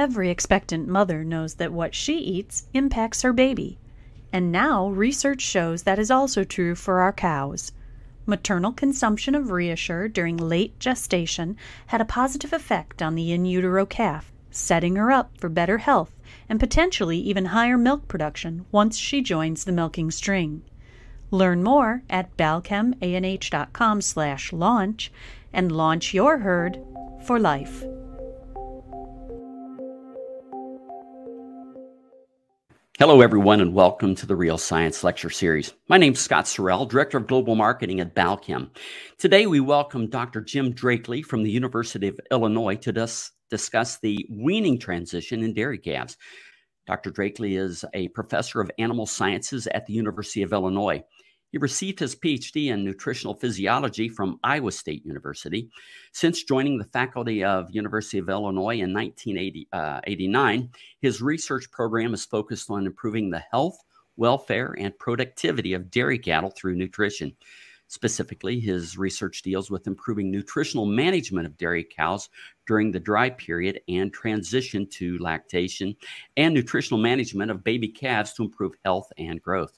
Every expectant mother knows that what she eats impacts her baby. And now research shows that is also true for our cows. Maternal consumption of ReaShure during late gestation had a positive effect on the in utero calf, setting her up for better health and potentially even higher milk production once she joins the milking string. Learn more at balchemanh.com slash launch and launch your herd for life. Hello, everyone, and welcome to the Real Science Lecture Series. My name is Scott Sorrell, Director of Global Marketing at Balchem. Today, we welcome Dr. Jim Drackley from the University of Illinois to dis discuss the weaning transition in dairy calves. Dr. Drackley is a professor of animal sciences at the University of Illinois. He received his PhD in nutritional physiology from Iowa State University. Since joining the faculty of University of Illinois in 1989, uh, his research program is focused on improving the health, welfare, and productivity of dairy cattle through nutrition. Specifically, his research deals with improving nutritional management of dairy cows during the dry period and transition to lactation, and nutritional management of baby calves to improve health and growth.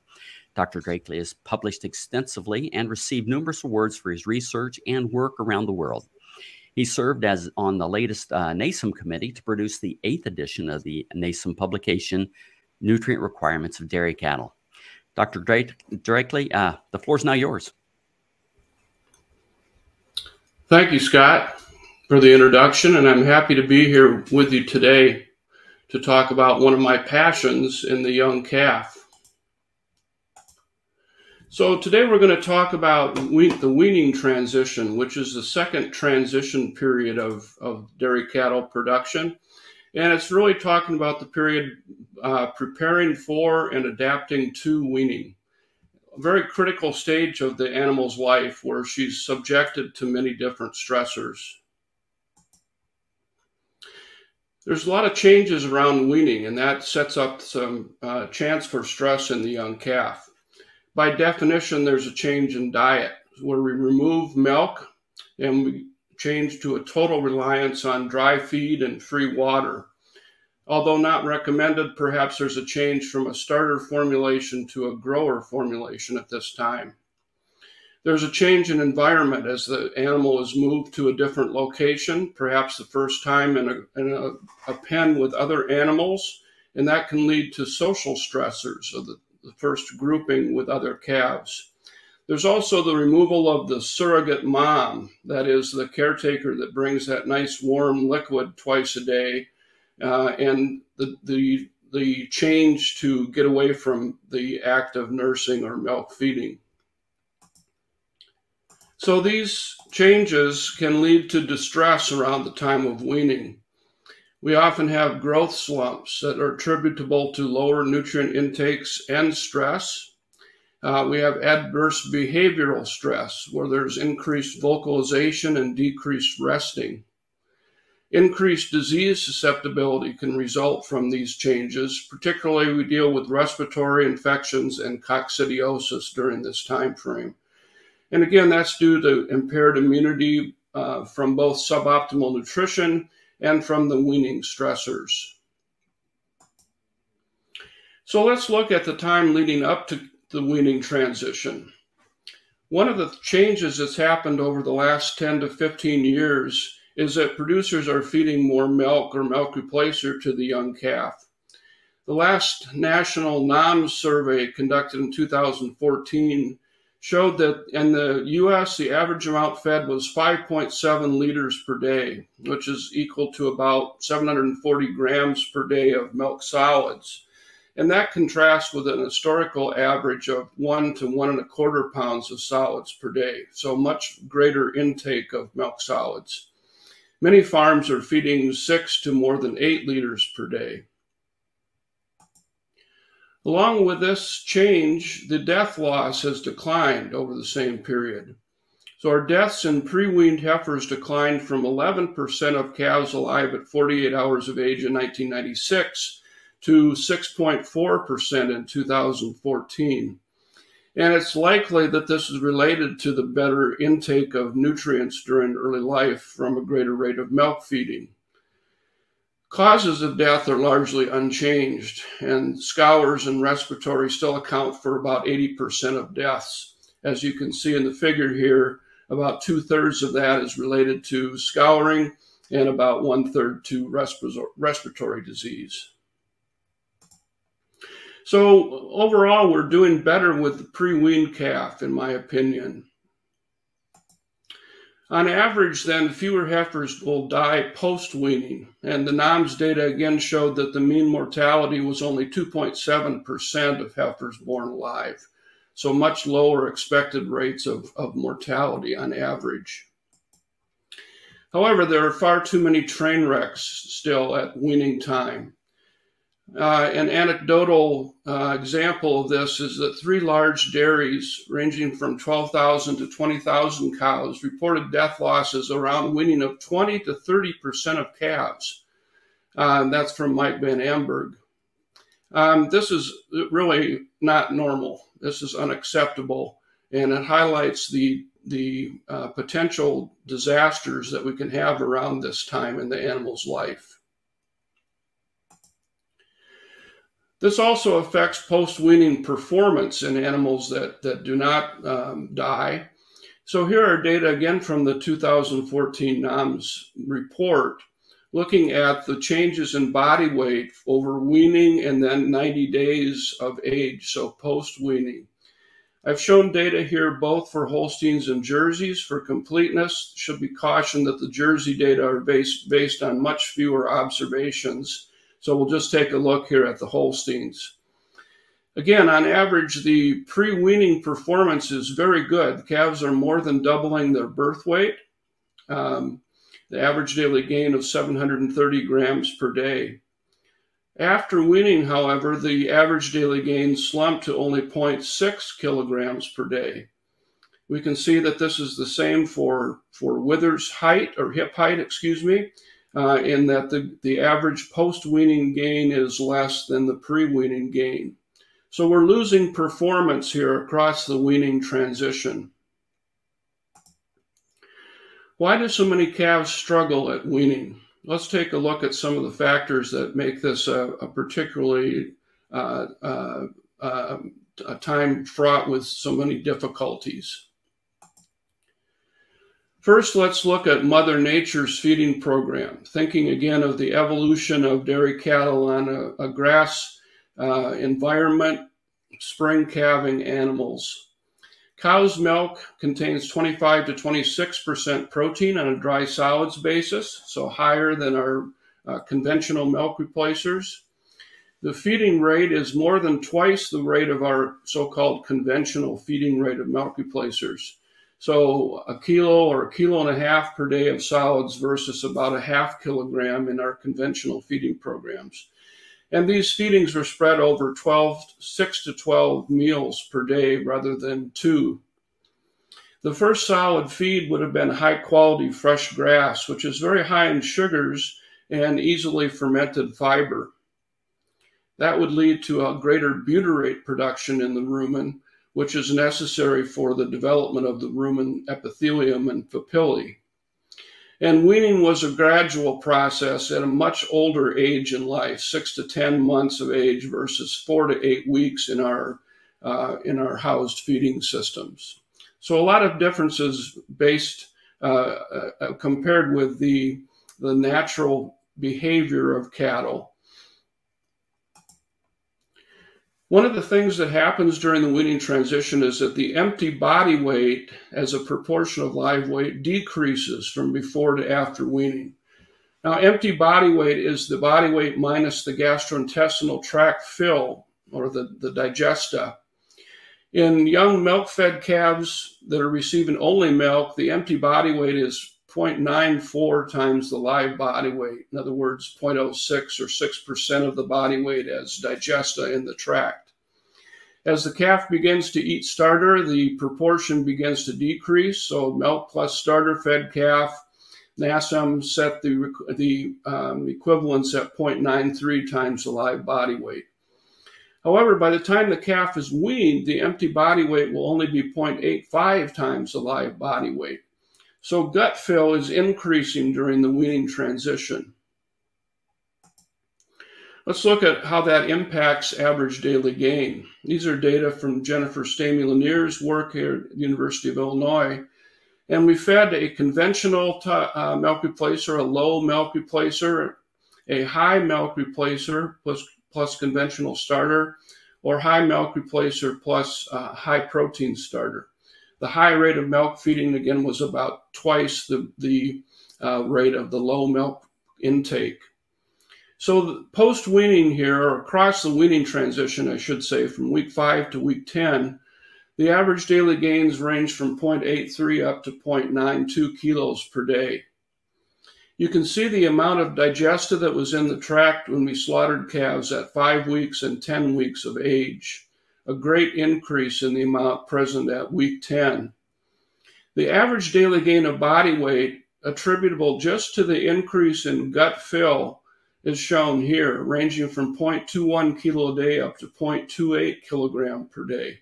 Dr. Drackley has published extensively and received numerous awards for his research and work around the world. He served as on the latest uh, NASEM committee to produce the eighth edition of the NASEM publication, Nutrient Requirements of Dairy Cattle. Dr. Drackley, uh, the floor is now yours. Thank you, Scott, for the introduction, and I'm happy to be here with you today to talk about one of my passions in the young calf. So today we're going to talk about we, the weaning transition, which is the second transition period of, of dairy cattle production. And it's really talking about the period uh, preparing for and adapting to weaning. A very critical stage of the animal's life where she's subjected to many different stressors. There's a lot of changes around weaning, and that sets up some uh, chance for stress in the young calf by definition, there's a change in diet where we remove milk and we change to a total reliance on dry feed and free water. Although not recommended, perhaps there's a change from a starter formulation to a grower formulation at this time. There's a change in environment as the animal is moved to a different location, perhaps the first time in a, in a, a pen with other animals, and that can lead to social stressors. So the, the first grouping with other calves. There's also the removal of the surrogate mom, that is, the caretaker that brings that nice warm liquid twice a day, uh, and the, the, the change to get away from the act of nursing or milk feeding. So these changes can lead to distress around the time of weaning. We often have growth slumps that are attributable to lower nutrient intakes and stress. Uh, we have adverse behavioral stress, where there's increased vocalization and decreased resting. Increased disease susceptibility can result from these changes. Particularly, we deal with respiratory infections and coccidiosis during this time frame. And again, that's due to impaired immunity uh, from both suboptimal nutrition and from the weaning stressors. So let's look at the time leading up to the weaning transition. One of the changes that's happened over the last 10 to 15 years is that producers are feeding more milk or milk replacer to the young calf. The last national NAHMS survey conducted in 2014 showed that in the US, the average amount fed was 5.7 liters per day, which is equal to about 740 grams per day of milk solids. And that contrasts with an historical average of one to one and a quarter pounds of solids per day. So much greater intake of milk solids. Many farms are feeding six to more than eight liters per day. Along with this change, the death loss has declined over the same period. So our deaths in pre-weaned heifers declined from 11% of calves alive at 48 hours of age in 1996 to 6.4% in 2014. And it's likely that this is related to the better intake of nutrients during early life from a greater rate of milk feeding. Causes of death are largely unchanged, and scours and respiratory still account for about 80% of deaths. As you can see in the figure here, about two thirds of that is related to scouring and about one third to respiratory disease. So overall, we're doing better with the pre-weaned calf, in my opinion. On average, then, fewer heifers will die post weaning, and the NAHMS data again showed that the mean mortality was only 2.7% of heifers born alive, so much lower expected rates of, of mortality on average. However, there are far too many train wrecks still at weaning time. Uh, an anecdotal uh, example of this is that three large dairies, ranging from 12,000 to 20,000 cows, reported death losses around weaning of 20 to 30 percent of calves. Uh, that's from Mike Van Amburgh. Um, this is really not normal. This is unacceptable, and it highlights the the uh, potential disasters that we can have around this time in the animal's life. This also affects post-weaning performance in animals that, that do not um, die. So here are data again from the 2014 NAHMS report looking at the changes in body weight over weaning and then 90 days of age, so post-weaning. I've shown data here both for Holsteins and Jerseys. For completeness, should be cautioned that the Jersey data are based, based on much fewer observations so we'll just take a look here at the Holsteins. Again, on average, the pre-weaning performance is very good. The calves are more than doubling their birth weight. Um, the average daily gain of 730 grams per day. After weaning, however, the average daily gain slumped to only 0.6 kilograms per day. We can see that this is the same for, for withers height or hip height, excuse me, uh, in that the, the average post weaning gain is less than the pre weaning gain. So we're losing performance here across the weaning transition. Why do so many calves struggle at weaning? Let's take a look at some of the factors that make this a, a particularly uh, uh, uh a time fraught with so many difficulties. First, let's look at Mother Nature's feeding program, thinking again of the evolution of dairy cattle on a, a grass uh, environment, spring calving animals. Cow's milk contains 25 to 26% protein on a dry solids basis, so higher than our uh, conventional milk replacers. The feeding rate is more than twice the rate of our so called conventional feeding rate of milk replacers. So a kilo or a kilo and a half per day of solids versus about a half kilogram in our conventional feeding programs. And these feedings were spread over 12, 6 to 12 meals per day rather than two. The first solid feed would have been high quality fresh grass, which is very high in sugars and easily fermented fiber. That would lead to a greater butyrate production in the rumen, which is necessary for the development of the rumen epithelium and papillae. And weaning was a gradual process at a much older age in life, six to 10 months of age versus four to eight weeks in our, uh, in our housed feeding systems. So a lot of differences based, uh, uh, compared with the, the natural behavior of cattle. One of the things that happens during the weaning transition is that the empty body weight as a proportion of live weight decreases from before to after weaning. Now, empty body weight is the body weight minus the gastrointestinal tract fill or the, the digesta. In young milk fed calves that are receiving only milk, the empty body weight is 0.94 times the live body weight. In other words, 0.06 or 6% of the body weight as digesta in the tract. As the calf begins to eat starter, the proportion begins to decrease. So milk plus starter fed calf, NASEM set the, the um, equivalence at 0.93 times the live body weight. However, by the time the calf is weaned, the empty body weight will only be 0.85 times the live body weight. So gut fill is increasing during the weaning transition. Let's look at how that impacts average daily gain. These are data from Jennifer Stamey Lanier's work here at the University of Illinois. And we fed a conventional uh, milk replacer, a low milk replacer, a high milk replacer plus, plus conventional starter, or high milk replacer plus uh, high protein starter. The high rate of milk feeding, again, was about twice the, the uh, rate of the low milk intake. So post weaning here, or across the weaning transition, I should say, from week five to week 10, the average daily gains range from 0.83 up to 0.92 kilos per day. You can see the amount of digesta that was in the tract when we slaughtered calves at five weeks and 10 weeks of age, a great increase in the amount present at week 10. The average daily gain of body weight attributable just to the increase in gut fill is shown here, ranging from 0.21 kilo a day up to 0.28 kilogram per day.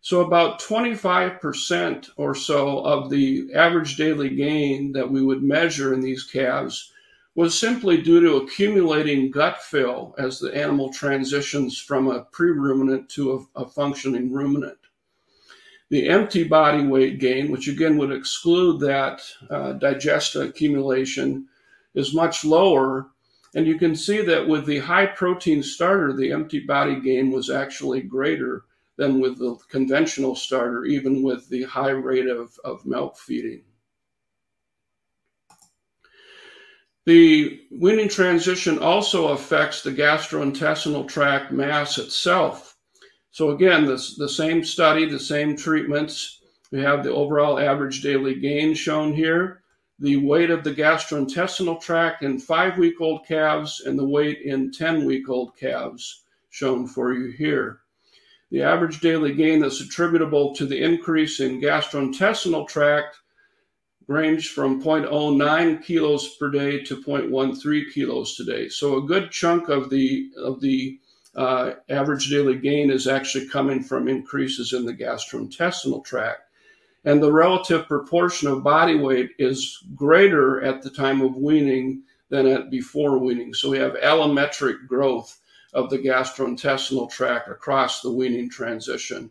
So about 25% or so of the average daily gain that we would measure in these calves was simply due to accumulating gut fill as the animal transitions from a pre-ruminant to a, a functioning ruminant. The empty body weight gain, which again would exclude that uh, digesta accumulation, is much lower and you can see that with the high protein starter, the empty body gain was actually greater than with the conventional starter, even with the high rate of, of milk feeding. The weaning transition also affects the gastrointestinal tract mass itself. So again, this, the same study, the same treatments. We have the overall average daily gain shown here the weight of the gastrointestinal tract in five week old calves and the weight in 10 week old calves shown for you here. The average daily gain that's attributable to the increase in gastrointestinal tract ranged from 0.09 kilos per day to 0.13 kilos today. So a good chunk of the of the uh, average daily gain is actually coming from increases in the gastrointestinal tract and the relative proportion of body weight is greater at the time of weaning than at before weaning. So we have allometric growth of the gastrointestinal tract across the weaning transition.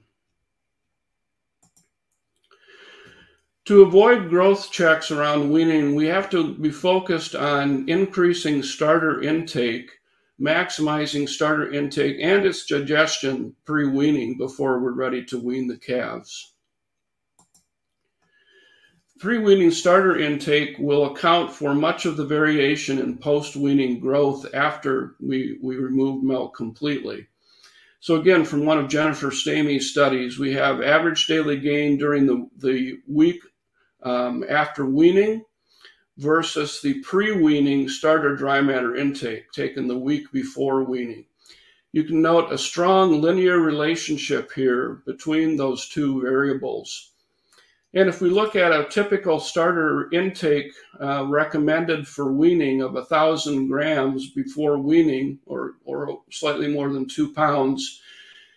To avoid growth checks around weaning, we have to be focused on increasing starter intake, maximizing starter intake and its digestion pre weaning before we're ready to wean the calves. Pre-weaning starter intake will account for much of the variation in post-weaning growth after we, we remove milk completely. So again, from one of Jennifer Stamey's studies, we have average daily gain during the, the week um, after weaning versus the pre-weaning starter dry matter intake taken the week before weaning. You can note a strong linear relationship here between those two variables. And if we look at a typical starter intake uh, recommended for weaning of 1,000 grams before weaning, or, or slightly more than two pounds,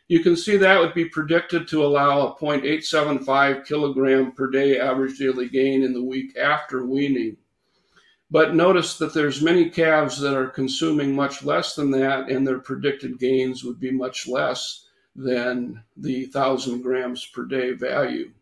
you can see that would be predicted to allow a 0.875 kilogram per day average daily gain in the week after weaning. But notice that there's many calves that are consuming much less than that, and their predicted gains would be much less than the 1,000 grams per day value.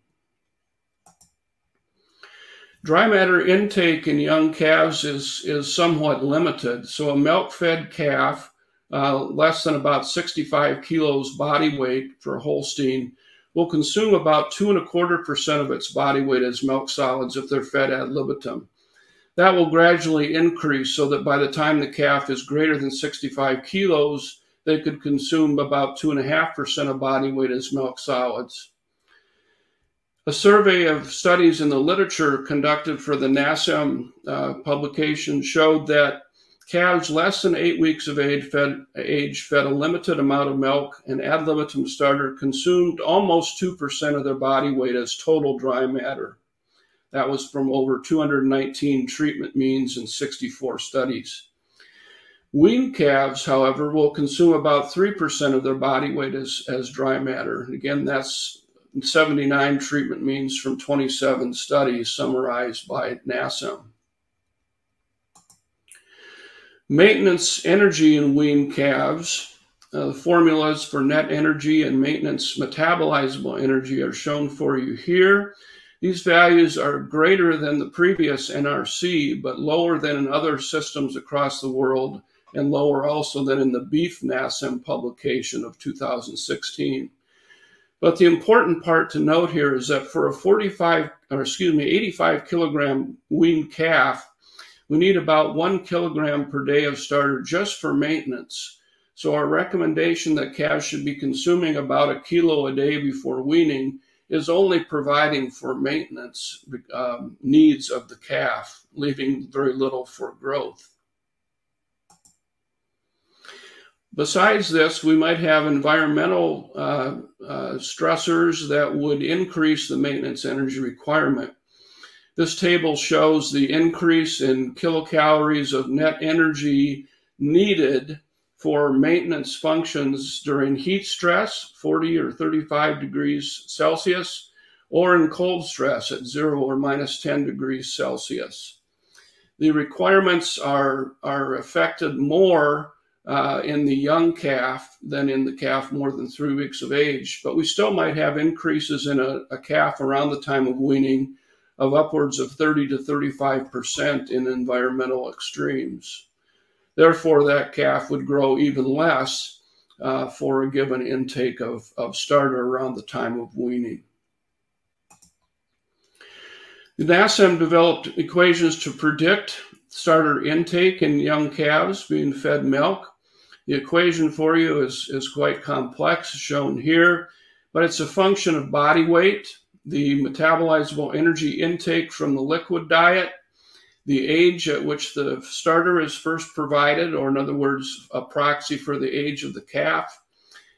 Dry matter intake in young calves is, is somewhat limited. So a milk fed calf, uh, less than about 65 kilos body weight for Holstein, will consume about two and a quarter percent of its body weight as milk solids if they're fed ad libitum. That will gradually increase so that by the time the calf is greater than 65 kilos, they could consume about two and a half percent of body weight as milk solids. A survey of studies in the literature conducted for the NASEM uh, publication showed that calves less than eight weeks of age fed, age fed a limited amount of milk, and ad libitum starter consumed almost 2% of their body weight as total dry matter. That was from over 219 treatment means in 64 studies. Weaned calves, however, will consume about 3% of their body weight as, as dry matter. Again, that's 79 treatment means from 27 studies summarized by NASEM. Maintenance energy in weaned calves. Uh, the formulas for net energy and maintenance metabolizable energy are shown for you here. These values are greater than the previous NRC, but lower than in other systems across the world, and lower also than in the beef NASEM publication of 2016. But the important part to note here is that for a 45, or excuse me, 85 kilogram weaned calf, we need about one kilogram per day of starter just for maintenance. So our recommendation that calves should be consuming about a kilo a day before weaning is only providing for maintenance um, needs of the calf, leaving very little for growth. Besides this, we might have environmental uh, uh, stressors that would increase the maintenance energy requirement. This table shows the increase in kilocalories of net energy needed for maintenance functions during heat stress, 40 or 35 degrees Celsius, or in cold stress at 0 or minus 10 degrees Celsius. The requirements are, are affected more uh, in the young calf than in the calf more than three weeks of age, but we still might have increases in a, a calf around the time of weaning of upwards of 30 to 35% in environmental extremes. Therefore, that calf would grow even less uh, for a given intake of, of starter around the time of weaning. The NASEM developed equations to predict starter intake in young calves being fed milk. The equation for you is, is quite complex, shown here, but it's a function of body weight, the metabolizable energy intake from the liquid diet, the age at which the starter is first provided, or in other words, a proxy for the age of the calf,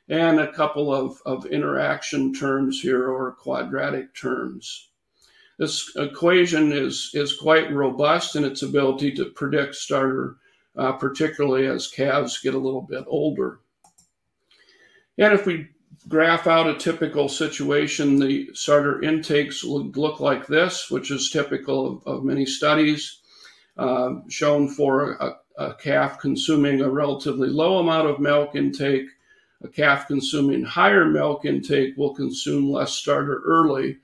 and a couple of, of interaction terms here or quadratic terms. This equation is, is quite robust in its ability to predict starter, uh, particularly as calves get a little bit older. And if we graph out a typical situation, the starter intakes would look like this, which is typical of, of many studies, uh, shown for a, a, calf consuming a relatively low amount of milk intake. A calf consuming higher milk intake will consume less starter early.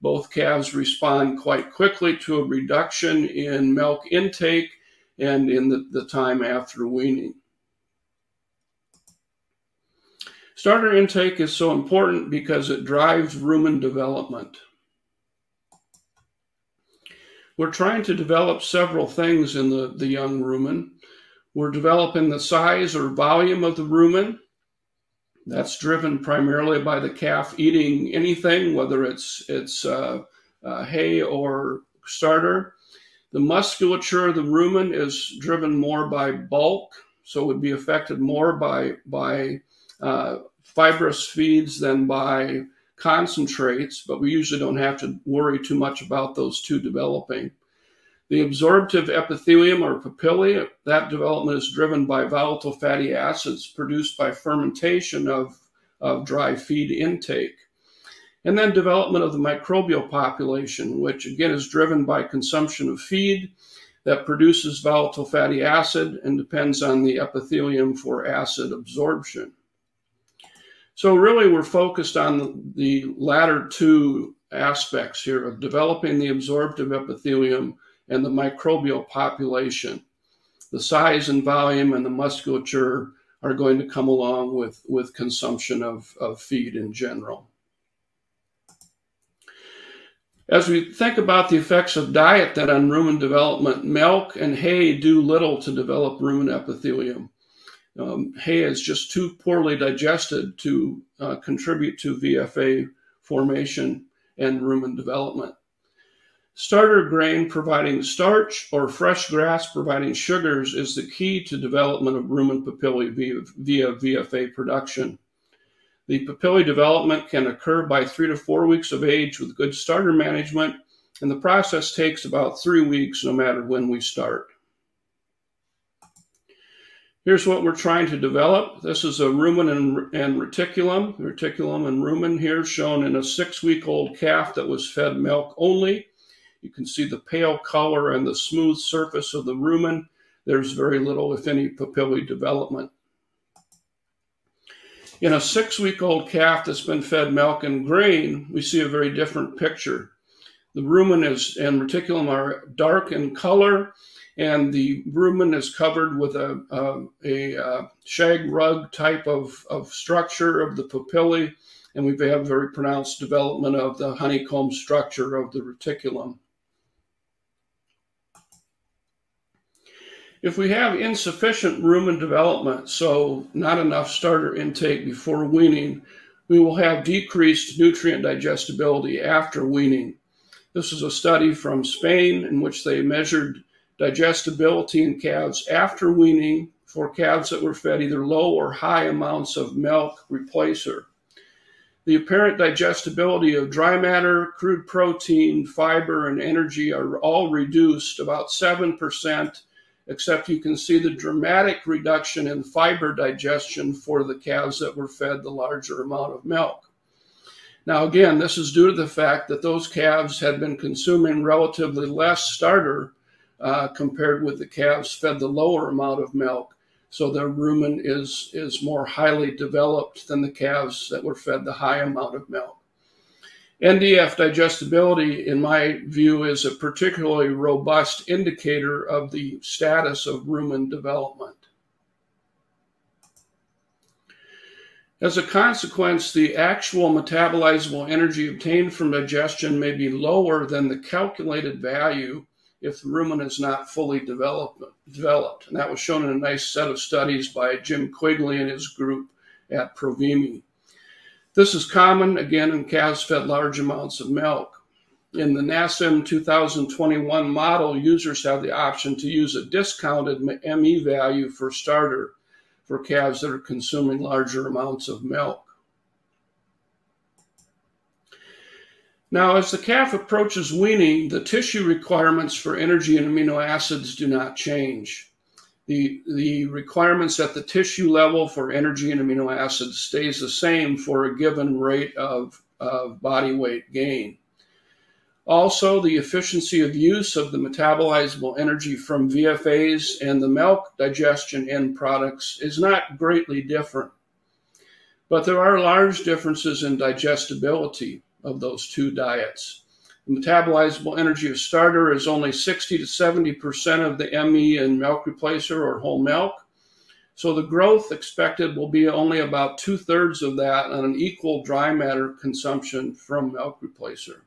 Both calves respond quite quickly to a reduction in milk intake and in the, the time after weaning. Starter intake is so important because it drives rumen development. We're trying to develop several things in the, the young rumen. We're developing the size or volume of the rumen. That's driven primarily by the calf eating anything, whether it's, it's uh, uh, hay or starter. The musculature of the rumen is driven more by bulk, so it would be affected more by, by uh, fibrous feeds than by concentrates, but we usually don't have to worry too much about those two developing. The absorptive epithelium or papillae, that development is driven by volatile fatty acids produced by fermentation of, of dry feed intake. And then development of the microbial population, which again is driven by consumption of feed that produces volatile fatty acid and depends on the epithelium for acid absorption. So really we're focused on the, latter two aspects here of developing the absorptive epithelium and the microbial population. The size and volume and the musculature are going to come along with, with consumption of, of feed in general. As we think about the effects of diet then on rumen development, milk and hay do little to develop rumen epithelium. Um, hay is just too poorly digested to uh, contribute to VFA formation and rumen development. Starter grain providing starch or fresh grass providing sugars is the key to development of rumen papillae via, via VFA production. The papillae development can occur by three to four weeks of age with good starter management, and the process takes about three weeks no matter when we start. Here's what we're trying to develop. This is a rumen and, and reticulum, reticulum and rumen here shown in a six-week-old calf that was fed milk only. You can see the pale color and the smooth surface of the rumen. there's very little, if any, papillae development. In a six week old calf that's been fed milk and grain, we see a very different picture. The rumen is and reticulum are dark in color, and the rumen is covered with a, a, a, shag rug type of, of structure of the papillae, and we have very pronounced development of the honeycomb structure of the reticulum. If we have insufficient rumen development, so not enough starter intake before weaning, we will have decreased nutrient digestibility after weaning. This is a study from Spain in which they measured digestibility in calves after weaning for calves that were fed either low or high amounts of milk replacer. The apparent digestibility of dry matter, crude protein, fiber, and energy are all reduced about 7% except you can see the dramatic reduction in fiber digestion for the calves that were fed the larger amount of milk. Now, again, this is due to the fact that those calves had been consuming relatively less starter uh, compared with the calves fed the lower amount of milk. So their rumen is, is more highly developed than the calves that were fed the high amount of milk. NDF digestibility, in my view, is a particularly robust indicator of the status of rumen development. As a consequence, the actual metabolizable energy obtained from digestion may be lower than the calculated value if the rumen is not fully developed, developed. And that was shown in a nice set of studies by Jim Quigley and his group at Provimi. This is common, again, in calves fed large amounts of milk. In the NASEM 2021 model, users have the option to use a discounted ME value for starter for calves that are consuming larger amounts of milk. Now, as the calf approaches weaning, the tissue requirements for energy and amino acids do not change the, the requirements at the tissue level for energy and amino acids stays the same for a given rate of, of body weight gain. Also, the efficiency of use of the metabolizable energy from VFAs and the milk digestion end products is not greatly different. But there are large differences in digestibility of those two diets. The metabolizable energy of starter is only 60 to 70% of the ME in milk replacer or whole milk. So the growth expected will be only about two thirds of that on an equal dry matter consumption from milk replacer.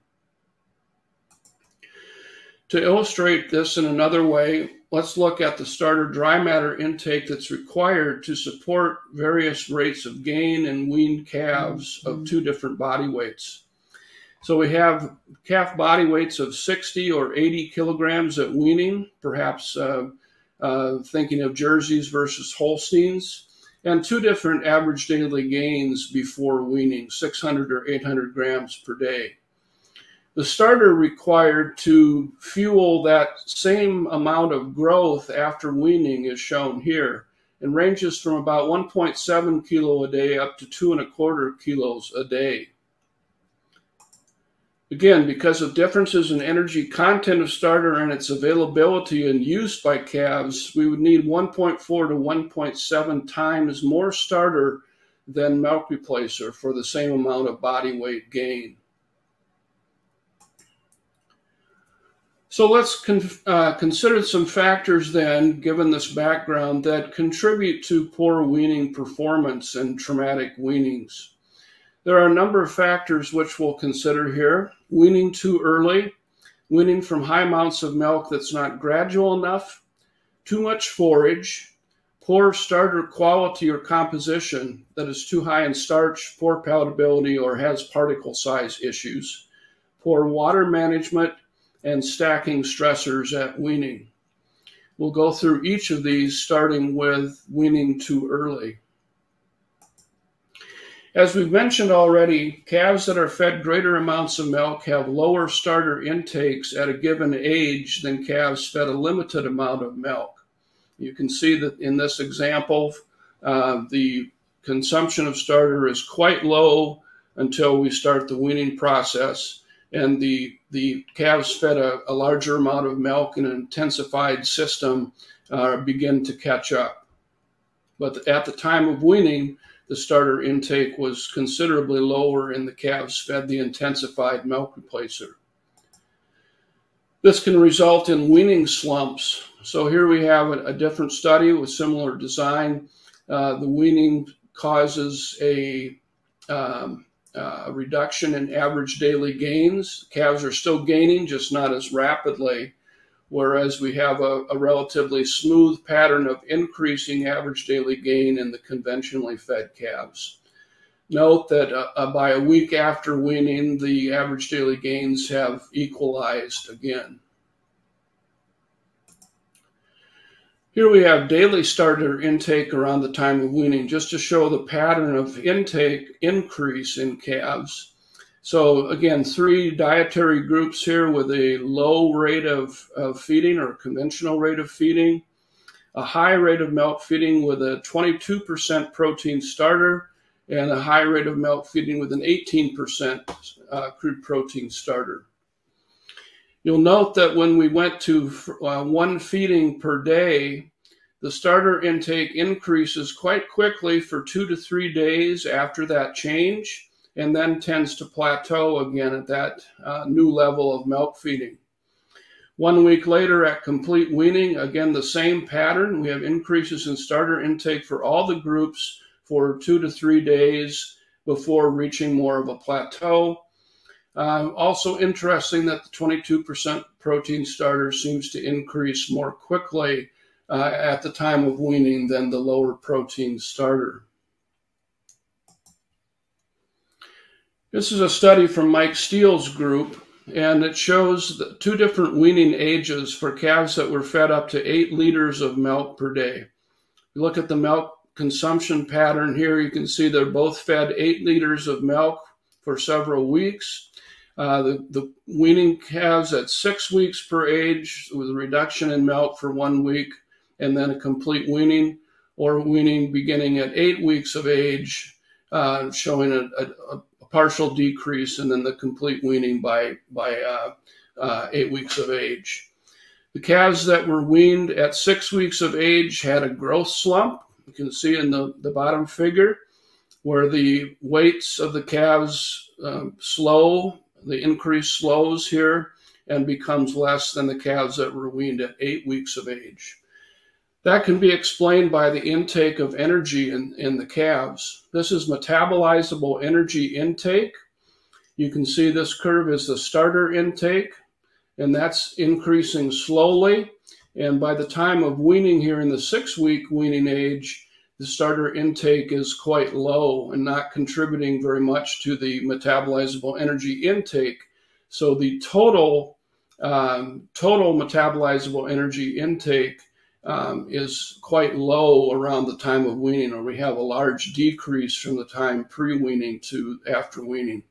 To illustrate this in another way, let's look at the starter dry matter intake that's required to support various rates of gain in weaned calves of mm-hmm. two different body weights. So we have calf body weights of 60 or 80 kilograms at weaning, perhaps uh, uh, thinking of Jerseys versus Holsteins, and two different average daily gains before weaning, 600 or 800 grams per day. The starter required to fuel that same amount of growth after weaning is shown here and ranges from about 1.7 kilo a day up to two and a quarter kilos a day. Again, because of differences in energy content of starter and its availability and use by calves, we would need 1.4 to 1.7 times more starter than milk replacer for the same amount of body weight gain. So let's con uh, consider some factors then, given this background, that contribute to poor weaning performance and traumatic weanings. There are a number of factors which we'll consider here. Weaning too early, weaning from high amounts of milk that's not gradual enough, too much forage, poor starter quality or composition that is too high in starch, poor palatability, or has particle size issues, poor water management, and stacking stressors at weaning. We'll go through each of these starting with weaning too early. As we've mentioned already, calves that are fed greater amounts of milk have lower starter intakes at a given age than calves fed a limited amount of milk. You can see that in this example, uh, the consumption of starter is quite low until we start the weaning process. And the, the calves fed a, a larger amount of milk in an intensified system uh, begin to catch up. But at the time of weaning, the starter intake was considerably lower in the calves fed the intensified milk replacer. This can result in weaning slumps. So here we have a, a different study with similar design. Uh, the weaning causes a, um, uh, reduction in average daily gains. Calves are still gaining, just not as rapidly whereas we have a, a, relatively smooth pattern of increasing average daily gain in the conventionally fed calves. Note that uh, uh, by a week after weaning, the average daily gains have equalized again. Here we have daily starter intake around the time of weaning, just to show the pattern of intake increase in calves. So again, three dietary groups here with a low rate of, of feeding or conventional rate of feeding, a high rate of milk feeding with a 22% protein starter, and a high rate of milk feeding with an 18% uh, crude protein starter. You'll note that when we went to uh, one feeding per day, the starter intake increases quite quickly for two to three days after that change and then tends to plateau again at that uh, new level of milk feeding. One week later, at complete weaning, again the same pattern. We have increases in starter intake for all the groups for two to three days before reaching more of a plateau. Uh, also interesting that the 22% protein starter seems to increase more quickly uh, at the time of weaning than the lower protein starter. This is a study from Mike Steele's group, and it shows two different weaning ages for calves that were fed up to eight liters of milk per day. You look at the milk consumption pattern here, you can see they're both fed eight liters of milk for several weeks. Uh, the, the weaning calves at six weeks per age with a reduction in milk for one week, and then a complete weaning, or weaning beginning at eight weeks of age, uh, showing a, a, partial decrease and then the complete weaning by, by uh, uh, eight weeks of age. The calves that were weaned at six weeks of age had a growth slump. You can see in the, the bottom figure where the weights of the calves um, slow, the increase slows here and becomes less than the calves that were weaned at eight weeks of age. That can be explained by the intake of energy in, in the calves. This is metabolizable energy intake. You can see this curve is the starter intake, and that's increasing slowly. And by the time of weaning here in the six week weaning age, the starter intake is quite low and not contributing very much to the metabolizable energy intake. So the total um, total metabolizable energy intake um, is quite low around the time of weaning, or we have a large decrease from the time pre weaning to after weaning.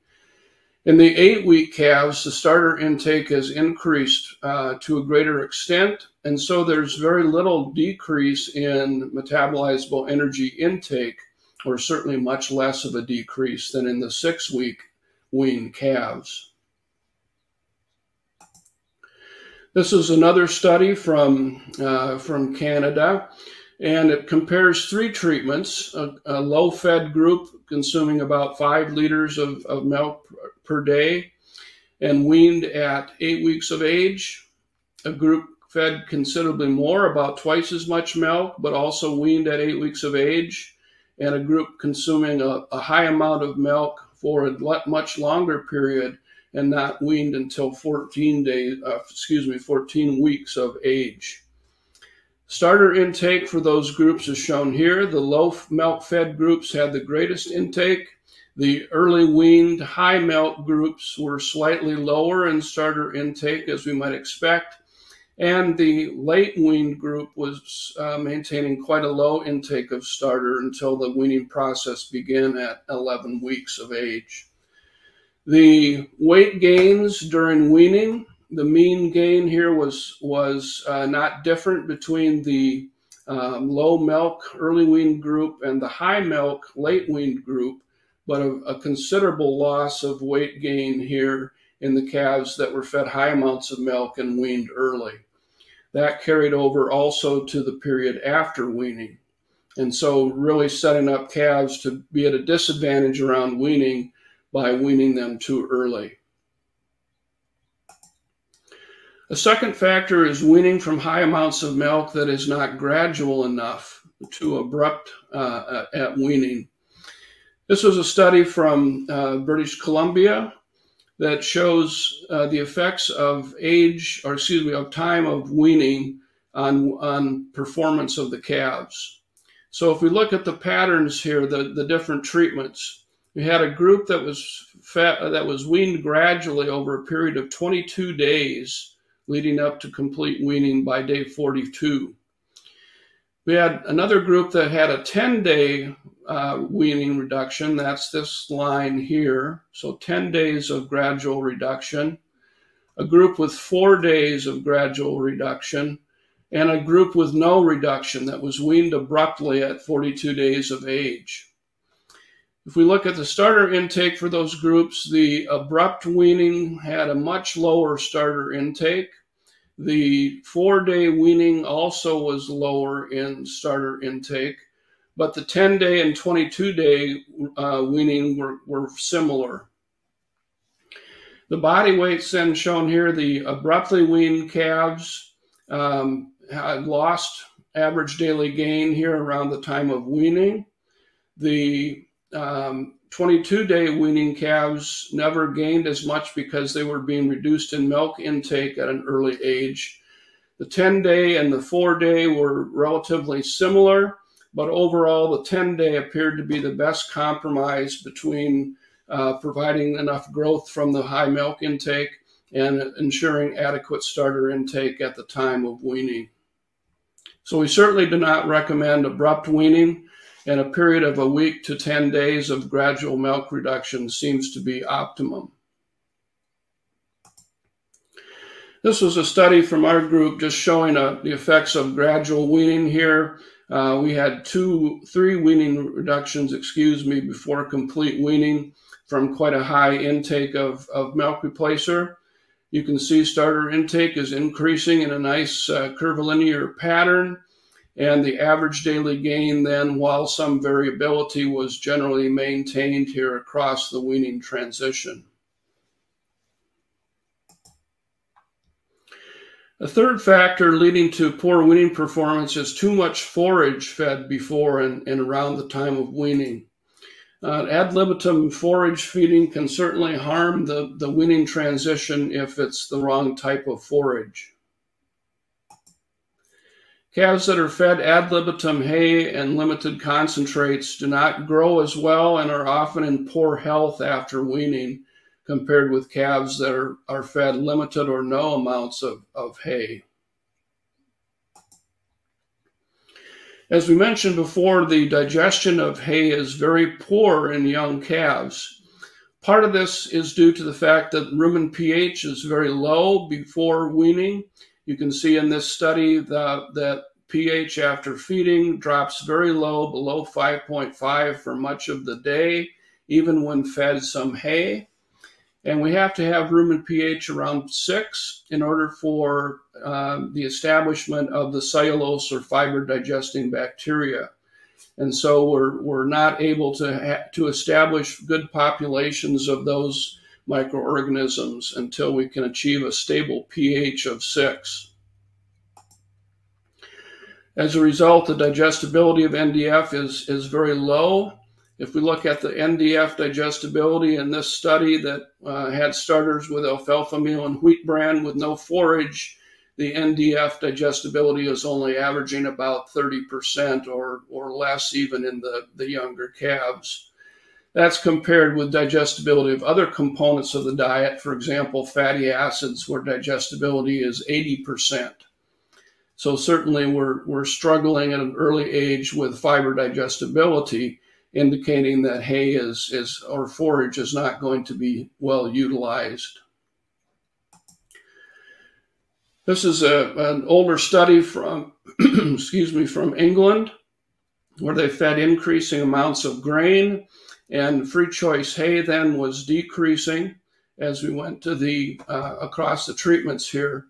In the eight week calves, the starter intake has increased uh, to a greater extent, and so there's very little decrease in metabolizable energy intake, or certainly much less of a decrease than in the six week wean calves. This is another study from, uh, from Canada, and it compares three treatments a, a low fed group consuming about five liters of, of milk per day and weaned at eight weeks of age, a group fed considerably more, about twice as much milk, but also weaned at eight weeks of age, and a group consuming a, a high amount of milk for a much longer period and not weaned until 14 days, uh, excuse me, 14 weeks of age. Starter intake for those groups is shown here. The low milk fed groups had the greatest intake. The early weaned high milk groups were slightly lower in starter intake, as we might expect. And the late weaned group was uh, maintaining quite a low intake of starter until the weaning process began at 11 weeks of age. The weight gains during weaning, the mean gain here was was uh, not different between the um, low milk early weaned group and the high milk late weaned group, but a, a, considerable loss of weight gain here in the calves that were fed high amounts of milk and weaned early. that carried over also to the period after weaning. And so, really setting up calves to be at a disadvantage around weaning by weaning them too early. A second factor is weaning from high amounts of milk that is not gradual enough to abrupt uh, at weaning. This was a study from uh, British Columbia that shows uh, the effects of age, or excuse me, of time of weaning on, on performance of the calves. So if we look at the patterns here, the, the different treatments, we had a group that was fat, that was weaned gradually over a period of 22 days leading up to complete weaning by day 42. We had another group that had a 10 day uh, weaning reduction. That's this line here. So 10 days of gradual reduction. A group with four days of gradual reduction. And a group with no reduction that was weaned abruptly at 42 days of age. If we look at the starter intake for those groups, the abrupt weaning had a much lower starter intake. The four day weaning also was lower in starter intake, but the 10 day and 22 day uh, weaning were, were similar. The body weights then shown here, the abruptly weaned calves um, had lost average daily gain here around the time of weaning. The um, 22 day weaning calves never gained as much because they were being reduced in milk intake at an early age. The 10 day and the 4 day were relatively similar, but overall, the 10 day appeared to be the best compromise between uh, providing enough growth from the high milk intake and ensuring adequate starter intake at the time of weaning. So, we certainly do not recommend abrupt weaning and a period of a week to 10 days of gradual milk reduction seems to be optimum. This was a study from our group just showing uh, the effects of gradual weaning here. Uh, we had two, three weaning reductions, excuse me, before complete weaning from quite a high intake of, of milk replacer. You can see starter intake is increasing in a nice uh, curvilinear pattern and the average daily gain then, while some variability was generally maintained here across the weaning transition. A third factor leading to poor weaning performance is too much forage fed before and, and around the time of weaning. Uh, ad libitum forage feeding can certainly harm the, the weaning transition if it's the wrong type of forage. Calves that are fed ad libitum hay and limited concentrates do not grow as well and are often in poor health after weaning compared with calves that are, are fed limited or no amounts of, of hay. As we mentioned before, the digestion of hay is very poor in young calves. Part of this is due to the fact that rumen pH is very low before weaning you can see in this study that, that pH after feeding drops very low, below 5.5 for much of the day, even when fed some hay. And we have to have rumen pH around 6 in order for uh, the establishment of the cellulose or fiber digesting bacteria. And so we're, we're not able to, to establish good populations of those microorganisms until we can achieve a stable pH of 6. As a result, the digestibility of NDF is, is very low. If we look at the NDF digestibility in this study that uh, had starters with alfalfa meal and wheat bran with no forage, the NDF digestibility is only averaging about 30% or, or less even in the, the younger calves. That's compared with digestibility of other components of the diet, for example, fatty acids, where digestibility is 80%. So certainly we're, we're struggling at an early age with fiber digestibility, indicating that hay is, is or forage is not going to be well utilized. This is a, an older study from, excuse me, from England, where they fed increasing amounts of grain and free choice hay then was decreasing as we went to the uh, across the treatments here.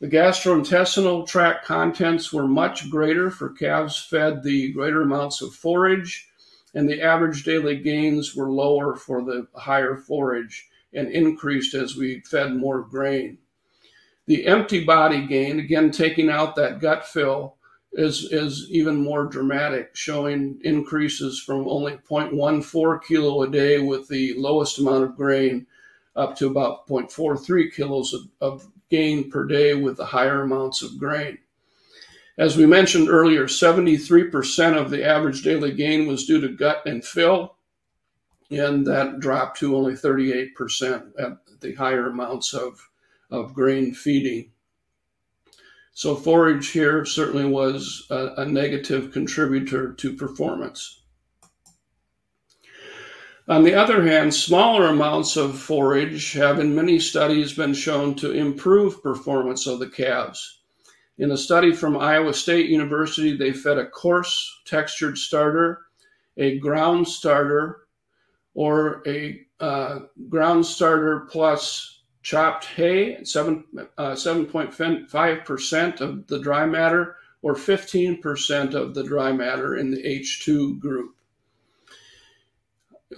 The gastrointestinal tract contents were much greater for calves fed the greater amounts of forage, and the average daily gains were lower for the higher forage and increased as we fed more grain. The empty body gain, again taking out that gut fill, is, is even more dramatic, showing increases from only 0.14 kilo a day with the lowest amount of grain up to about 0.43 kilos of, of gain per day with the higher amounts of grain. As we mentioned earlier, 73% of the average daily gain was due to gut and fill, and that dropped to only 38% at the higher amounts of, of grain feeding. So forage here certainly was a, a negative contributor to performance. On the other hand, smaller amounts of forage have in many studies been shown to improve performance of the calves. In a study from Iowa State University, they fed a coarse textured starter, a ground starter, or a uh, ground starter plus chopped hay, 7, uh, 7.5% of the dry matter, or 15% of the dry matter in the H2 group.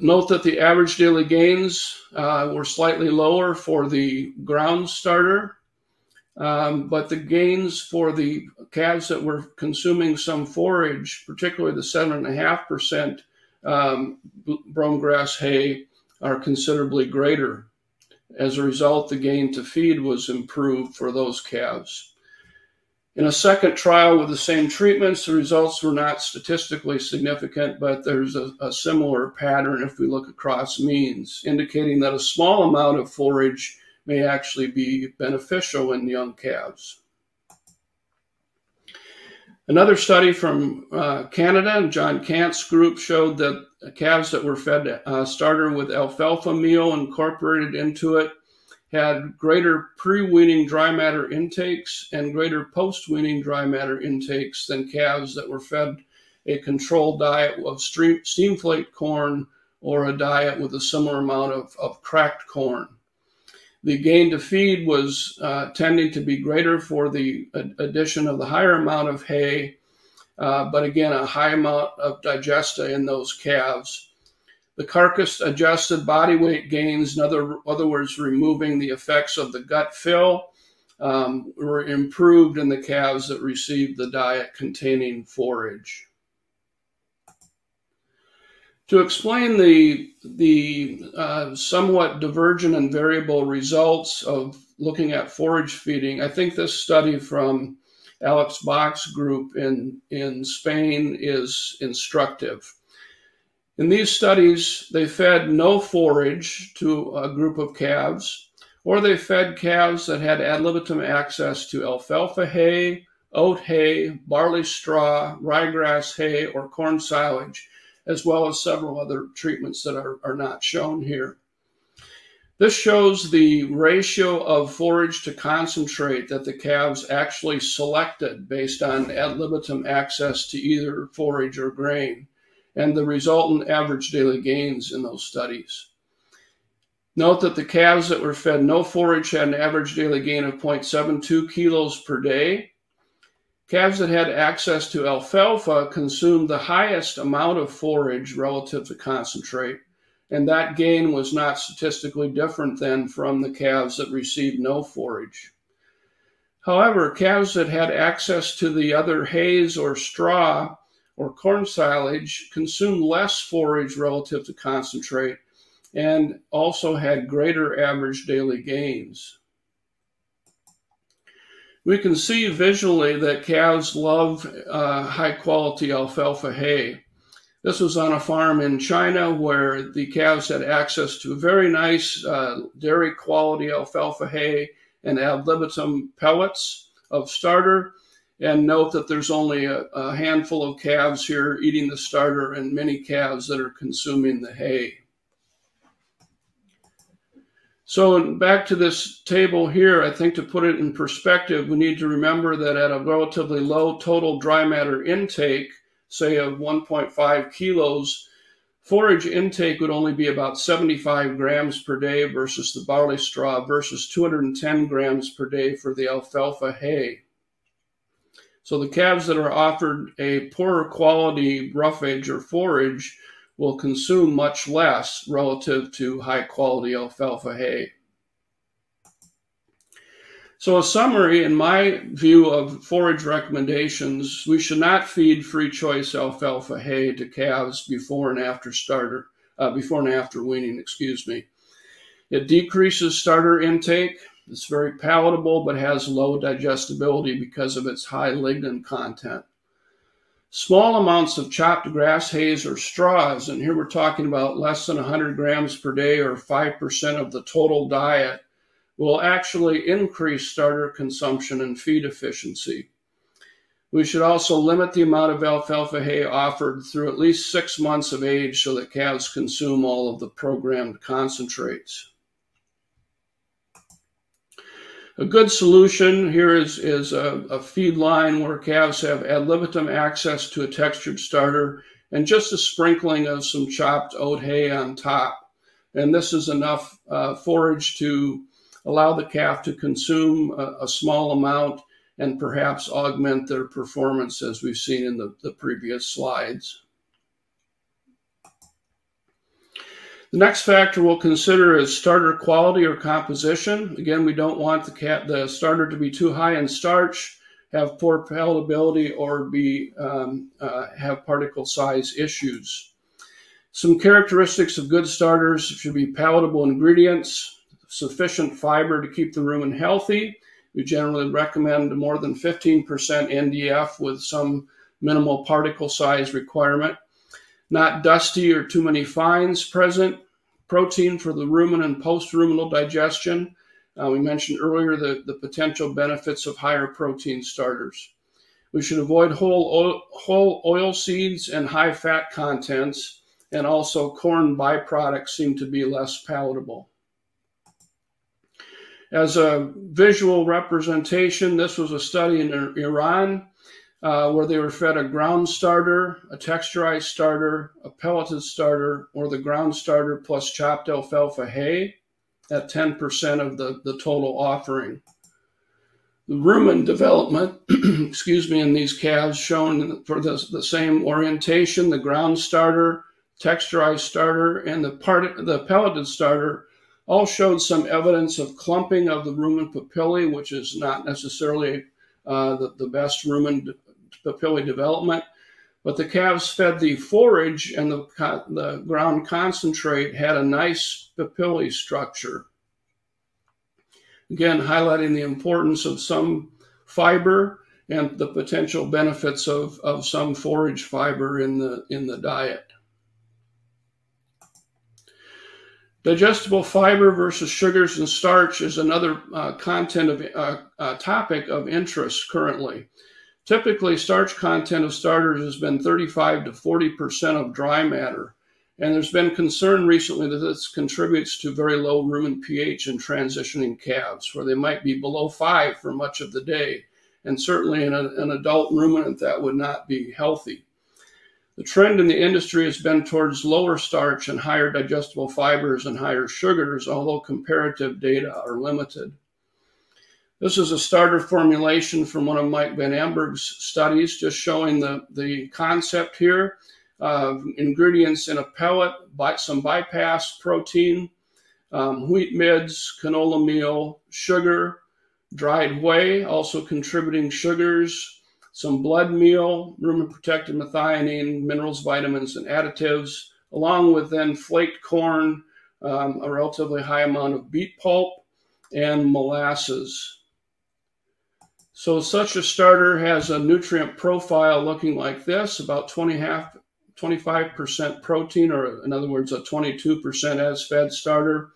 Note that the average daily gains uh, were slightly lower for the ground starter, um, but the gains for the calves that were consuming some forage, particularly the 7.5% um, brome grass hay, are considerably greater. As a result, the gain to feed was improved for those calves. In a second trial with the same treatments, the results were not statistically significant, but there's a, a, similar pattern if we look across means, indicating that a small amount of forage may actually be beneficial in young calves. Another study from uh, Canada and John Kant's group showed that calves that were fed uh, starter with alfalfa meal incorporated into it had greater pre-weaning dry matter intakes and greater post-weaning dry matter intakes than calves that were fed a controlled diet of steam, steam flake corn or a diet with a similar amount of, of cracked corn. The gain to feed was uh, tending to be greater for the addition of the higher amount of hay, uh, but again, a high amount of digesta in those calves the carcass adjusted body weight gains, in other, other words, removing the effects of the gut fill, um, were improved in the calves that received the diet containing forage. To explain the, the uh, somewhat divergent and variable results of looking at forage feeding, I think this study from Alex Bach's group in, in Spain is instructive. In these studies, they fed no forage to a group of calves, or they fed calves that had ad libitum access to alfalfa hay, oat hay, barley straw, ryegrass hay, or corn silage, as well as several other treatments that are, are not shown here. This shows the ratio of forage to concentrate that the calves actually selected based on ad libitum access to either forage or grain and the resultant average daily gains in those studies. Note that the calves that were fed no forage had an average daily gain of 0.72 kilos per day. Calves that had access to alfalfa consumed the highest amount of forage relative to concentrate, and that gain was not statistically different than from the calves that received no forage. However, calves that had access to the other hays or straw or corn silage consumed less forage relative to concentrate and also had greater average daily gains. We can see visually that calves love uh, high quality alfalfa hay. This was on a farm in China where the calves had access to very nice uh, dairy quality alfalfa hay and ad libitum pellets of starter and note that there's only a, a, handful of calves here eating the starter and many calves that are consuming the hay. So back to this table here, I think to put it in perspective, we need to remember that at a relatively low total dry matter intake, say of 1.5 kilos, forage intake would only be about 75 grams per day versus the barley straw versus 210 grams per day for the alfalfa hay. So the calves that are offered a poorer quality roughage or forage will consume much less relative to high quality alfalfa hay. So, a summary, in my view of forage recommendations, we should not feed free choice alfalfa hay to calves before and after starter, uh, before and after weaning, excuse me. It decreases starter intake. It's very palatable but has low digestibility because of its high lignin content. Small amounts of chopped grass hays or straws, and here we're talking about less than 100 grams per day or 5% of the total diet, will actually increase starter consumption and feed efficiency. We should also limit the amount of alfalfa hay offered through at least six months of age so that calves consume all of the programmed concentrates. A good solution here is, is a, a feed line where calves have ad libitum access to a textured starter and just a sprinkling of some chopped oat hay on top. And this is enough uh, forage to allow the calf to consume a, a, small amount and perhaps augment their performance as we've seen in the, the previous slides. The next factor we'll consider is starter quality or composition. Again, we don't want the, cat, the starter to be too high in starch, have poor palatability, or be um, uh, have particle size issues. Some characteristics of good starters should be palatable ingredients, sufficient fiber to keep the rumen healthy. We generally recommend more than 15% NDF with some minimal particle size requirement. Not dusty or too many fines present. Protein for the rumen and post-ruminal digestion. Uh, we mentioned earlier the, the potential benefits of higher protein starters. We should avoid whole oil, whole oil seeds and high fat contents, and also corn byproducts seem to be less palatable. As a visual representation, this was a study in Iran uh, where they were fed a ground starter, a texturized starter, a pelleted starter, or the ground starter plus chopped alfalfa hay at 10% of the, the total offering. The rumen development, excuse me, in these calves shown for the, the same orientation, the ground starter, texturized starter, and the, part, the pelleted starter all showed some evidence of clumping of the rumen papillae, which is not necessarily uh, the, the best rumen papillae development. But the calves fed the forage and the, the ground concentrate had a nice papillae structure. Again, highlighting the importance of some fiber and the potential benefits of, of some forage fiber in the, in the diet. Digestible fiber versus sugars and starch is another uh, content of uh, uh, topic of interest currently. Typically, starch content of starters has been 35 to 40 percent of dry matter, and there's been concern recently that this contributes to very low rumen pH in transitioning calves, where they might be below five for much of the day, and certainly in a, an adult ruminant that would not be healthy. The trend in the industry has been towards lower starch and higher digestible fibers and higher sugars, although comparative data are limited. This is a starter formulation from one of Mike Van Amburgh's studies, just showing the, the concept here. Uh, ingredients in a pellet, some bypass protein, um, wheat midds, canola meal, sugar, dried whey, also contributing sugars, some blood meal, rumen protected methionine, minerals, vitamins, and additives, along with then flaked corn, um, a relatively high amount of beet pulp, and molasses. So such a starter has a nutrient profile looking like this, about 20 half, 25% protein, or in other words, a 22% as fed starter.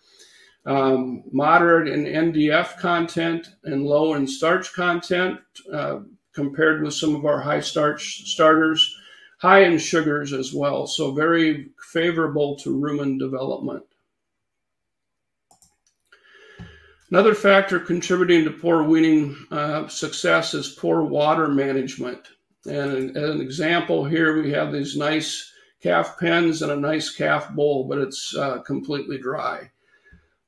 Um, moderate in NDF content and low in starch content, uh, compared with some of our high starch starters, high in sugars as well, so very favorable to rumen development. Another factor contributing to poor weaning uh, success is poor water management. And as an example here, we have these nice calf pens and a nice calf bowl, but it's uh, completely dry.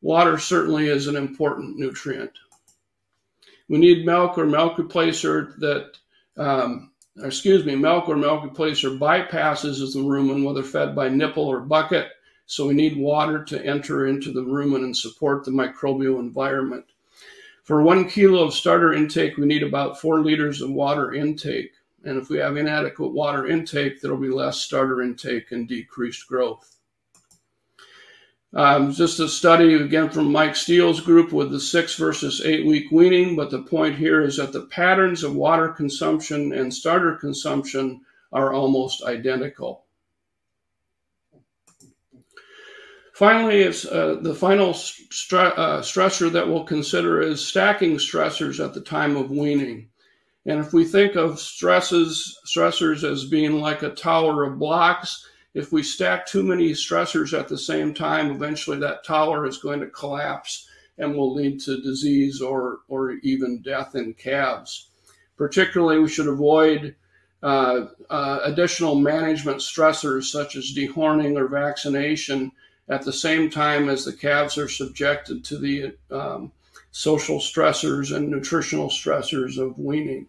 Water certainly is an important nutrient. We need milk or milk replacer that, um, excuse me, milk or milk replacer bypasses the rumen, whether fed by nipple or bucket. So we need water to enter into the rumen and support the microbial environment. For one kilo of starter intake, we need about four liters of water intake. And if we have inadequate water intake, there will be less starter intake and decreased growth. Um, just a study again from Mike Steele's group with the six versus eight week weaning. But the point here is that the patterns of water consumption and starter consumption are almost identical. Finally, it's uh, the final uh, stressor that we'll consider is stacking stressors at the time of weaning. And if we think of stresses, stressors as being like a tower of blocks, if we stack too many stressors at the same time, eventually that tower is going to collapse and will lead to disease or, or even death in calves. Particularly, we should avoid uh, uh, additional management stressors such as dehorning or vaccination at the same time as the calves are subjected to the um, social stressors and nutritional stressors of weaning.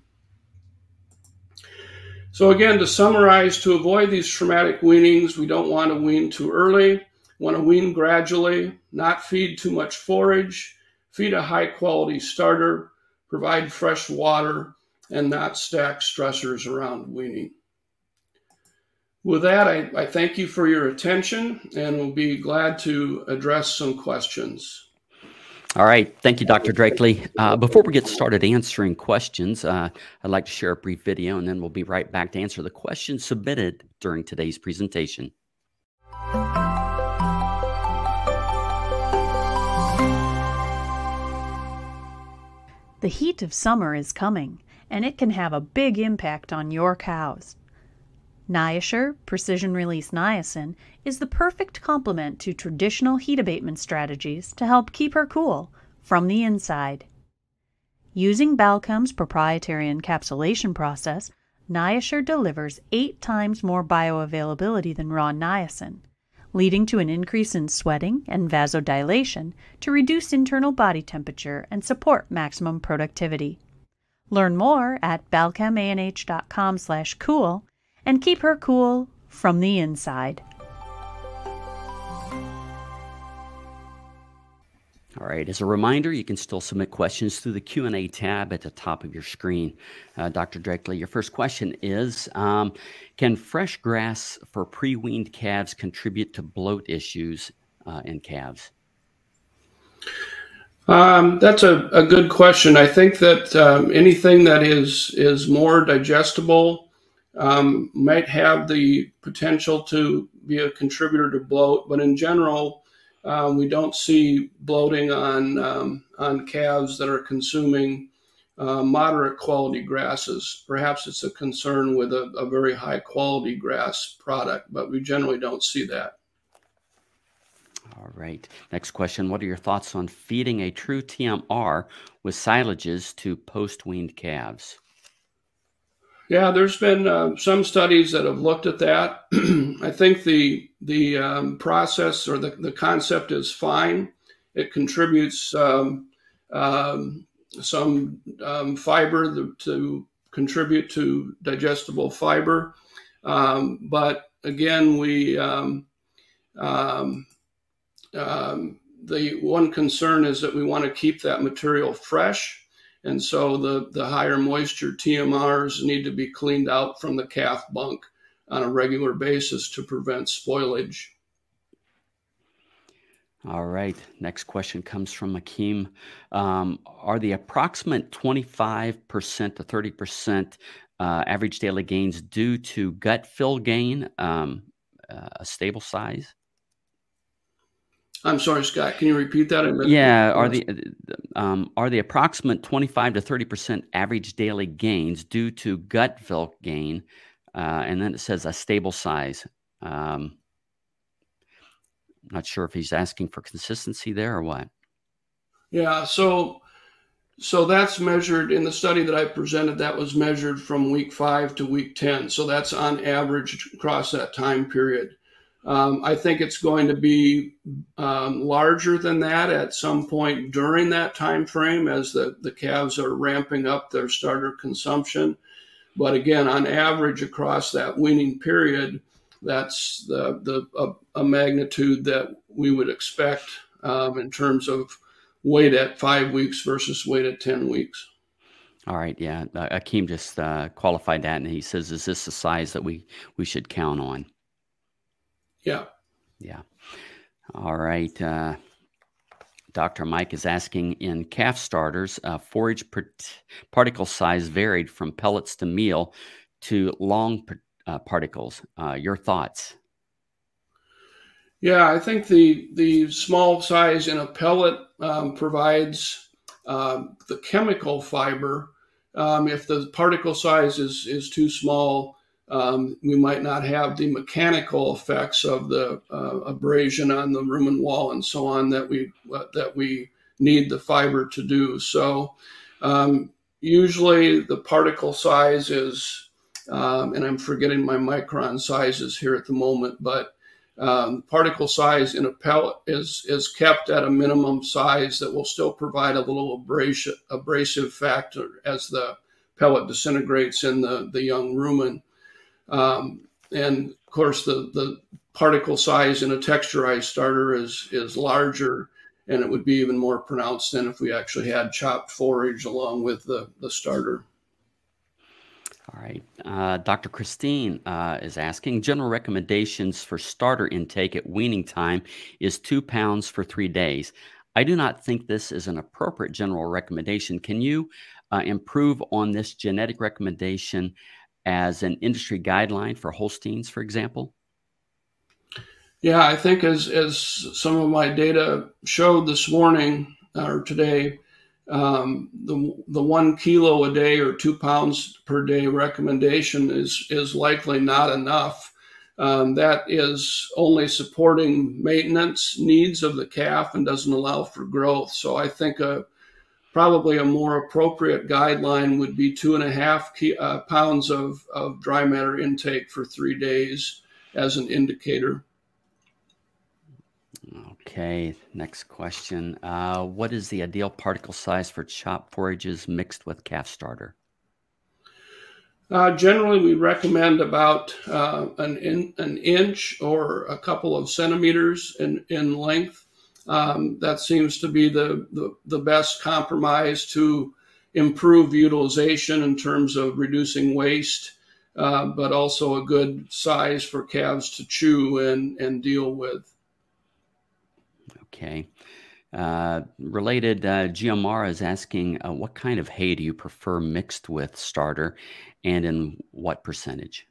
So again, to summarize, to avoid these traumatic weanings, we don't want to wean too early, want to wean gradually, not feed too much forage, feed a high quality starter, provide fresh water, and not stack stressors around weaning. With that, I, I thank you for your attention and we'll be glad to address some questions. All right. Thank you, Dr. Drackley. Uh, before we get started answering questions, uh, I'd like to share a brief video and then we'll be right back to answer the questions submitted during today's presentation. The heat of summer is coming, and it can have a big impact on your cows. NiaSure Precision Release Niacin is the perfect complement to traditional heat abatement strategies to help keep her cool from the inside. Using Balchem's proprietary encapsulation process, NiaSure delivers eight times more bioavailability than raw niacin, leading to an increase in sweating and vasodilation to reduce internal body temperature and support maximum productivity. Learn more at balchemanh.com/cool and keep her cool from the inside. All right. As a reminder, you can still submit questions through the Q&A tab at the top of your screen. Uh, Dr. Drackley, your first question is, um, can fresh grass for pre-weaned calves contribute to bloat issues uh, in calves? Um, that's a, a, good question. I think that um, anything that is is more digestible um, might have the potential to be a contributor to bloat, but in general, um, we don't see bloating on um, on calves that are consuming uh, moderate quality grasses. Perhaps it's a concern with a, a very high quality grass product, but we generally don't see that. All right. Next question. What are your thoughts on feeding a true TMR with silages to post weaned calves? Yeah, there's been uh, some studies that have looked at that. I think the the um, process or the, the concept is fine. It contributes um, um, some um, fiber to, contribute to digestible fiber. Um, but again, we um, the one concern is that we want to keep that material fresh and so the, the higher moisture TMRs need to be cleaned out from the calf bunk on a regular basis to prevent spoilage. All right. Next question comes from Akeem. Um, are the approximate 25% to 30% uh, average daily gains due to gut fill gain, um, uh, a stable size? I'm sorry, Scott. Can you repeat that? yeah, are the um, are the approximate 25 to 30 percent average daily gains due to gut fill gain, uh, and then it says a stable size. Um, not sure if he's asking for consistency there or what. Yeah. So, So that's measured in the study that I presented. That was measured from week five to week 10. So that's on average across that time period. Um, I think it's going to be um, larger than that at some point during that time frame as the, the calves are ramping up their starter consumption. But again, on average across that weaning period, that's the, the a, a magnitude that we would expect um, in terms of weight at five weeks versus weight at 10 weeks. All right, yeah. Uh, Akeem just uh, qualified that, and he says, "Is this the size that we we should count on?" Yeah. Yeah. All right. Uh, Dr. Mike is asking in calf starters, uh, forage particle size varied from pellets to meal to long uh, particles. Uh, your thoughts? Yeah, I think the the small size in a pellet um, provides um, the chemical fiber. Um, if the particle size is is too small, um, we might not have the mechanical effects of the uh, abrasion on the rumen wall and so on that we uh, that we need the fiber to do. So um, usually the particle size is, um, and I'm forgetting my micron sizes here at the moment, but um, particle size in a pellet is is kept at a minimum size that will still provide a little abrasive, abrasive factor as the pellet disintegrates in the, the young rumen. Um, and of course, the, the particle size in a texturized starter is, is larger and it would be even more pronounced than if we actually had chopped forage along with the, the starter. All right. Uh, Dr. Christine uh, is asking general recommendations for starter intake at weaning time is two pounds for three days. I do not think this is an appropriate general recommendation. Can you uh, improve on this genetic recommendation as an industry guideline for Holsteins, for example? Yeah, I think as, as some of my data showed this morning or today, um, the, the one kilo a day or two pounds per day recommendation is, is likely not enough. Um, that is only supporting maintenance needs of the calf and doesn't allow for growth. So I think a, probably a more appropriate guideline would be two and a half key, uh, pounds of, of dry matter intake for three days as an indicator. Okay, next question. Uh, what is the ideal particle size for chop forages mixed with calf starter? Uh, generally, we recommend about uh, an, in, an inch or a couple of centimeters in, in length. Um, that seems to be the, the, the, best compromise to improve utilization in terms of reducing waste, uh, but also a good size for calves to chew and, and deal with. Okay. Uh, related, uh, Giamara is asking, uh, what kind of hay do you prefer mixed with starter and in what percentage?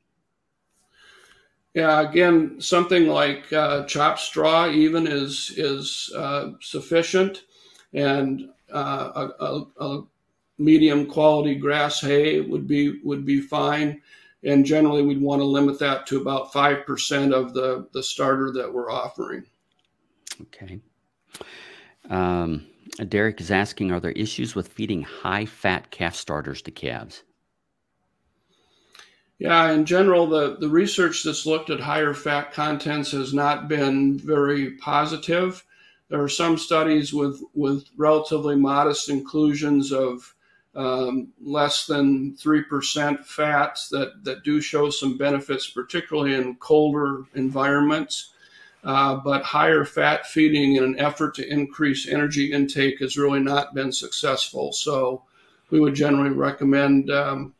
Yeah, again, something like uh, chopped straw even is is uh, sufficient, and uh, a, a, medium quality grass hay would be would be fine. And generally, we'd want to limit that to about five percent of the the starter that we're offering. Okay. Um, Derek is asking, are there issues with feeding high fat calf starters to calves? Yeah, in general, the, the research that's looked at higher fat contents has not been very positive. There are some studies with, with relatively modest inclusions of um, less than 3% fats that, that do show some benefits, particularly in colder environments. Uh, but higher fat feeding in an effort to increase energy intake has really not been successful. So we would generally recommend um,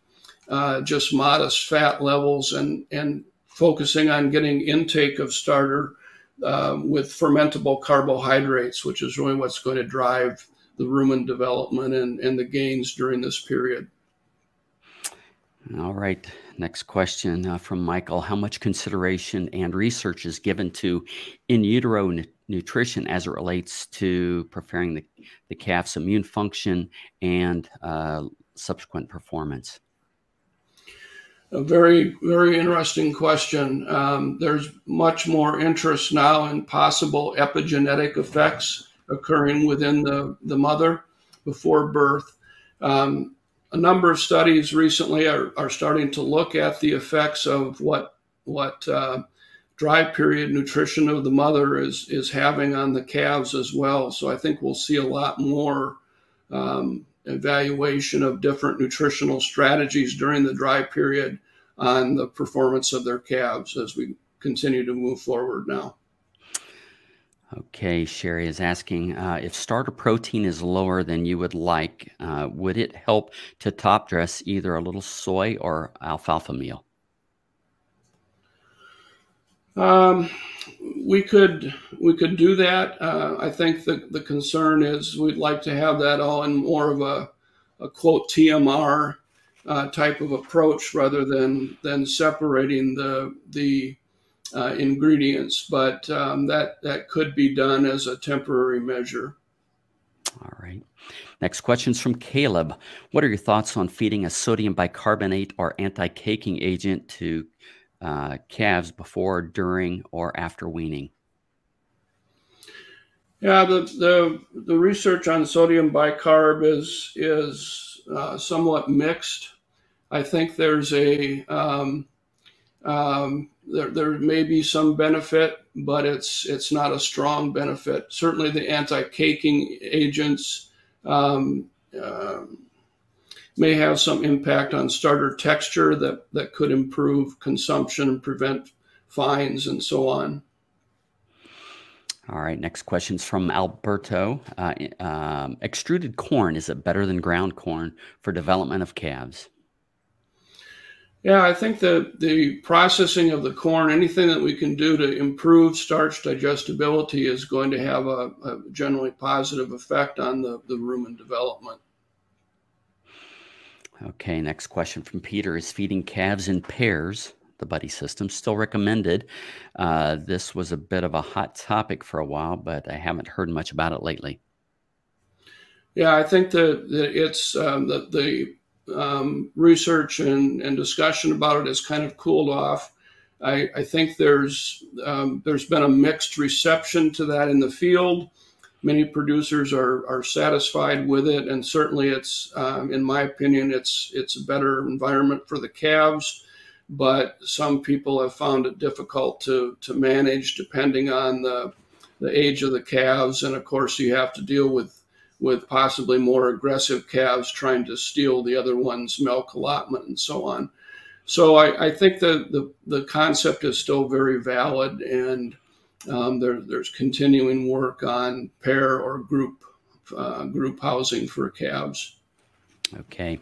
uh, just modest fat levels and, and focusing on getting intake of starter um, with fermentable carbohydrates, which is really what's going to drive the rumen development and, and the gains during this period. All right. Next question uh, from Michael. How much consideration and research is given to in utero nutrition as it relates to preparing the, the calf's immune function and uh, subsequent performance? A very, very interesting question. Um, there's much more interest now in possible epigenetic effects occurring within the, the mother before birth. Um, a number of studies recently are, are starting to look at the effects of what what uh, dry period nutrition of the mother is is having on the calves as well. So I think we'll see a lot more um, evaluation of different nutritional strategies during the dry period on the performance of their calves as we continue to move forward now. Okay, Sherry is asking uh, if starter protein is lower than you would like, uh, would it help to top dress either a little soy or alfalfa meal? Um, we could we could do that. Uh, I think the the concern is we'd like to have that all in more of a, a quote TMR uh, type of approach rather than than separating the the uh, ingredients, but um, that that could be done as a temporary measure. All right. Next question is from Caleb. What are your thoughts on feeding a sodium bicarbonate or anti-caking agent to uh, calves before, during, or after weaning? Yeah, the, the the research on sodium bicarb is is uh, somewhat mixed. I think there's a um, um, there, there may be some benefit, but it's it's not a strong benefit. Certainly, the anti-caking agents um, uh, may have some impact on starter texture that that could improve consumption and prevent fines and so on. All right, next question is from Alberto. Uh, um, extruded corn, is it better than ground corn for development of calves? Yeah, I think the the processing of the corn, anything that we can do to improve starch digestibility, is going to have a, a generally positive effect on the, the rumen development. Okay, next question from Peter is feeding calves in pairs. The buddy system still recommended. Uh, this was a bit of a hot topic for a while, but I haven't heard much about it lately. Yeah, I think that, it's um, the, the um, research and, and discussion about it has kind of cooled off. I, I think there's um, there's been a mixed reception to that in the field. Many producers are, are satisfied with it, and certainly it's, um, in my opinion, it's it's a better environment for the calves. But some people have found it difficult to to manage, depending on the the age of the calves, and of course you have to deal with with possibly more aggressive calves trying to steal the other one's milk allotment and so on. So I, I think the, the, the, concept is still very valid, and um, there, there's continuing work on pair or group uh, group housing for calves. Okay.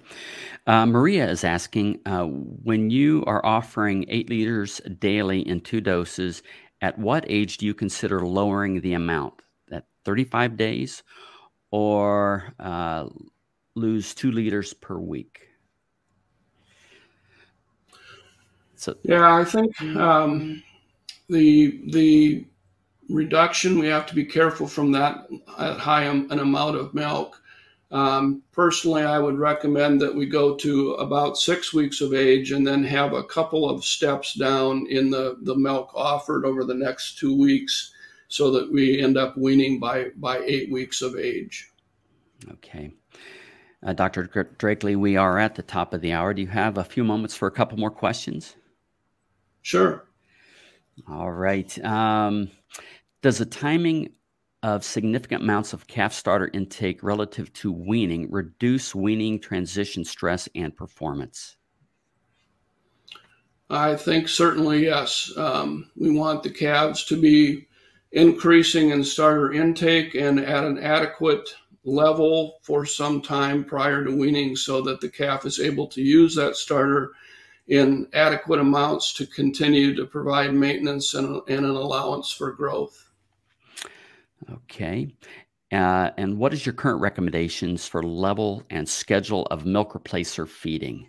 Uh, Maria is asking uh, when you are offering eight liters daily in two doses, at what age do you consider lowering the amount? At 35 days or uh, lose two liters per week. So yeah, I think um, the the reduction we have to be careful from that high an amount of milk. Um, personally, I would recommend that we go to about six weeks of age and then have a couple of steps down in the, the milk offered over the next two weeks so that we end up weaning by, by eight weeks of age. Okay. Uh, Dr. Drackley, we are at the top of the hour. Do you have a few moments for a couple more questions? Sure. All right. Um, does the timing of significant amounts of calf starter intake relative to weaning reduce weaning transition stress and performance? I think certainly yes. Um, we want the calves to be increasing in starter intake and at an adequate level for some time prior to weaning so that the calf is able to use that starter in adequate amounts to continue to provide maintenance and, and an allowance for growth. Okay. Uh, and what is your current recommendations for level and schedule of milk replacer feeding?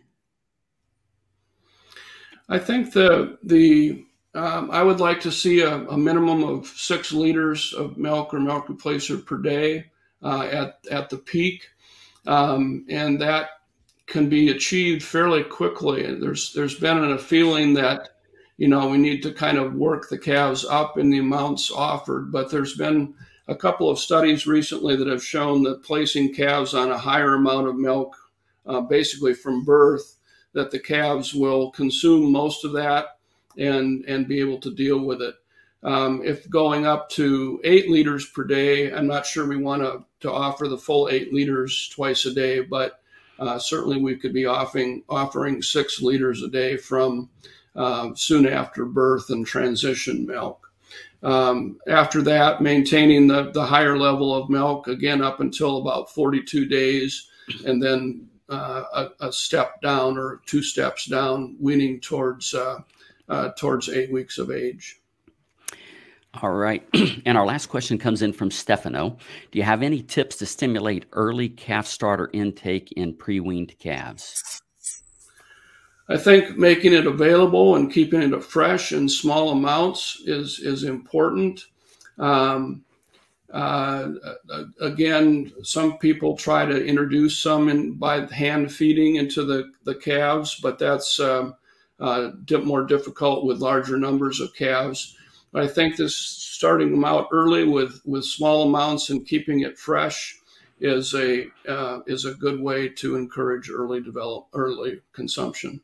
I think the the um, I would like to see a, a, minimum of six liters of milk or milk replacer per day uh, at at the peak, um, and that can be achieved fairly quickly. There's there's been a feeling that you know we need to kind of work the calves up in the amounts offered, but there's been a couple of studies recently that have shown that placing calves on a higher amount of milk, uh, basically from birth, that the calves will consume most of that and and be able to deal with it. Um, if going up to eight liters per day, I'm not sure we want to, to offer the full eight liters twice a day, but uh, certainly we could be offering offering six liters a day from uh, soon after birth and transition milk. Um, after that, maintaining the, the higher level of milk again up until about 42 days, and then uh, a, a, step down or two steps down, weaning towards uh, uh, towards eight weeks of age. All right. and our last question comes in from Stefano. Do you have any tips to stimulate early calf starter intake in pre weaned calves? I think making it available and keeping it fresh in small amounts is is important. Um, uh, again, some people try to introduce some in, by hand feeding into the, the calves, but that's um, uh, more difficult with larger numbers of calves. But I think this starting them out early with, with small amounts and keeping it fresh is a uh, is a good way to encourage early develop early consumption.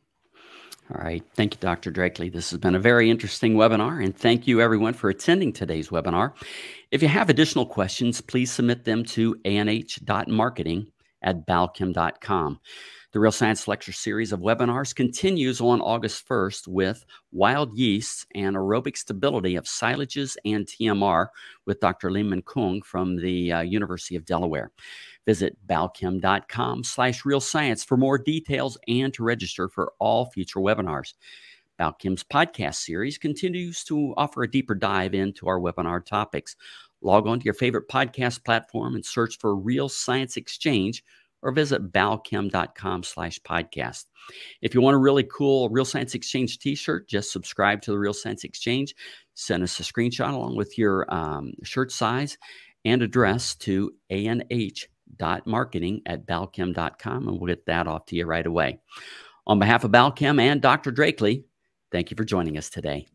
All right. Thank you, Dr. Drackley. This has been a very interesting webinar, and thank you, everyone, for attending today's webinar. If you have additional questions, please submit them to anh.marketing at balchem.com. The Real Science Lecture Series of webinars continues on August 1st with Wild Yeasts and Aerobic Stability of Silages and TMR with Dr. Limin Kung from the uh, University of Delaware. Visit balchem.com slash real science for more details and to register for all future webinars. Balchem's podcast series continues to offer a deeper dive into our webinar topics. Log on to your favorite podcast platform and search for Real Science Exchange or visit balchem.com slash podcast. If you want a really cool Real Science Exchange t-shirt, just subscribe to the Real Science Exchange. Send us a screenshot along with your um, shirt size and address to anh marketing at balchem.com, and we'll get that off to you right away. On behalf of Balchem and Dr. Drackley, thank you for joining us today.